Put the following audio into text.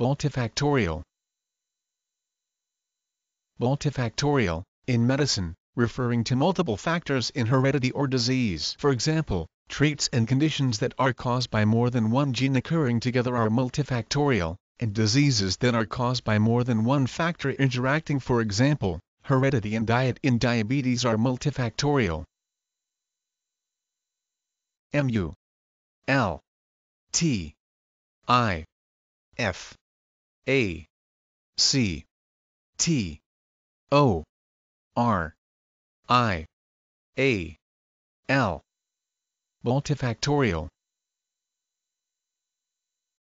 Multifactorial. Multifactorial, in medicine, referring to multiple factors in heredity or disease. For example, traits and conditions that are caused by more than one gene occurring together are multifactorial, and diseases that are caused by more than one factor interacting for example, heredity and diet in diabetes are multifactorial. MU L T I F A C T O R I A L. Multifactorial